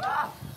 Ah!